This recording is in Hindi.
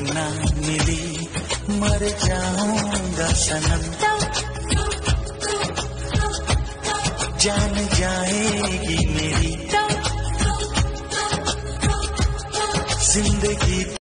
ना मिली मर जाऊँगा सनम। जान जाएगी मेरी। ज़िंदगी